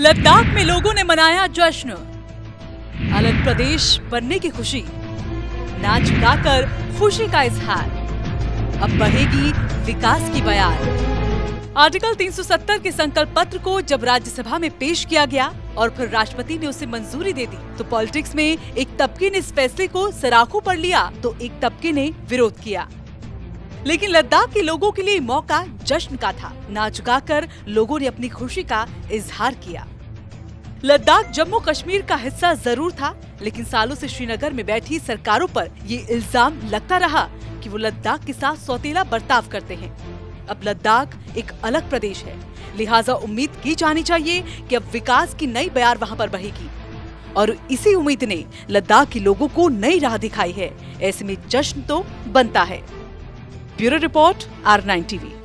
लद्दाख में लोगों ने मनाया जश्न। अलग प्रदेश बनने की खुशी। नाच गाकर खुशी का इजहार। अब बढ़ेगी विकास की बयान। आर्टिकल 370 के संकल्प पत्र को जब राज्यसभा में पेश किया गया और फिर राष्ट्रपति ने उसे मंजूरी दे दी तो पॉलिटिक्स में एक तबके ने इस फैसले को सराखों पर लिया तो एक तबके ने विरोध किया। लेकिन लद्दाख के लोगों के लिए मौका जश्न का था। नाच गाकर लोगों ने अपनी खुशी का इजहार किया। लद्दाख जम्मू कश्मीर का हिस्सा ज़रूर था, लेकिन सालों से श्रीनगर में बैठी सरकारों पर ये इल्ज़ाम लगता रहा कि वो लद्दाख के साथ सौतेला बर्ताव करते हैं। अब लद्दाख एक अलग प्रदेश है। लिहाजा उम्मीद की जानी चाहिए कि अब विकास की नई बयार वहाँ पर बहेगी। और इसी उम्मीद ने लद्दाख के लोगों को नई राह दिखाई है। ऐसे में जश्न तो बनता है। Bureau Report, R9 TV.